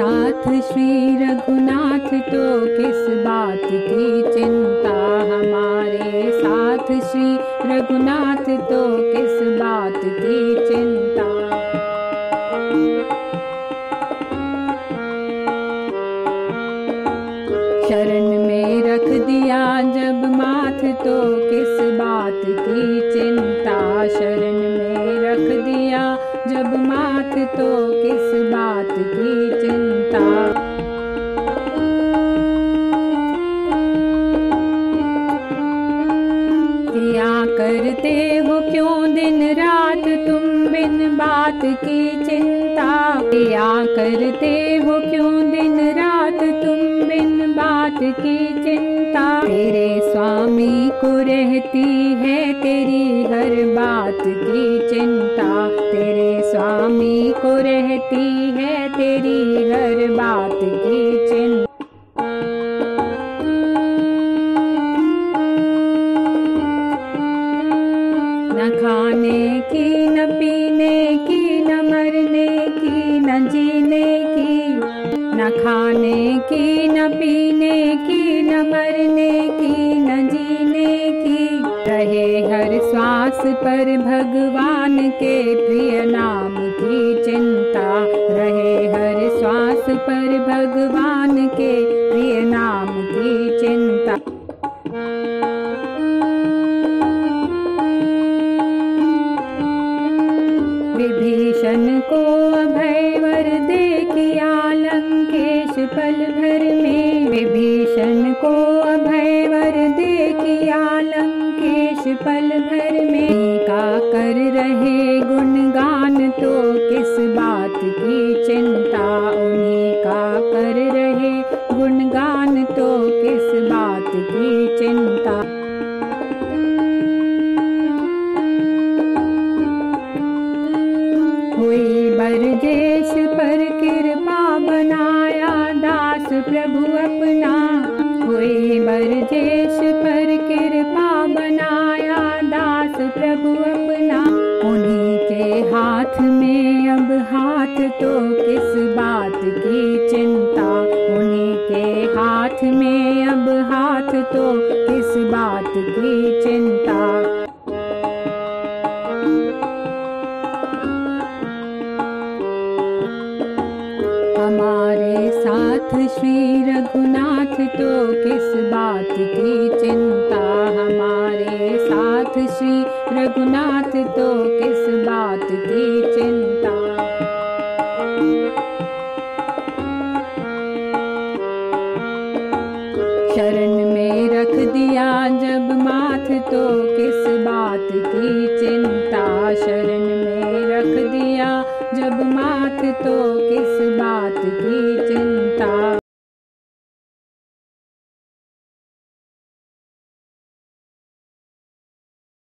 श्री रघुनाथ तो किस बात की चिंता? हमारे साथ श्री रघुनाथ तो किस बात की चिंता? शरण में रख दिया जब माथ तो किस बात की चिंता? शरण जब मात तो किस बात की चिंता? क्या करते हो क्यों दिन रात तुम बिन बात की चिंता? क्या करते हो क्यों दिन रात तुम बिन बात की चिंता? तेरे स्वामी को रहती है तेरी हर बात की चिंता। तेरे स्वामी को रहती है तेरी हर बात की चिंता। न खाने की, न पीने की, न मरने की, न जीने की। न खाने की, न पीने श्वास पर भगवान के प्रिय नाम की चिंता रहे। हर श्वास पर भगवान के प्रिय नाम की चिंता। विभीषण को अभय वर दे किया लंकेश पल भर में। विभीषण को अभय वर दे किया लंकेश पल भर में का कर रहे गुणगान तो किस बात की चिंता? उन्हीं का कर रहे गुणगान तो किस बात की चिंता? हुई बरजेश पर कृपा बनाया दास प्रभु अपना। हुई बरजेश पर कृपा प्रभु अपना। उन्हीं के हाथ में अब हाथ तो किस बात की चिंता? उन्हीं के हाथ में अब हाथ तो किस बात की चिंता? हमारे साथ श्री रघुनाथ तो किस बात की चिंता? साथ श्री रघुनाथ तो किस बात की चिंता? शरण में रख दिया जब माथ तो किस बात की चिंता? शरण में रख दिया जब माथ तो किस बात की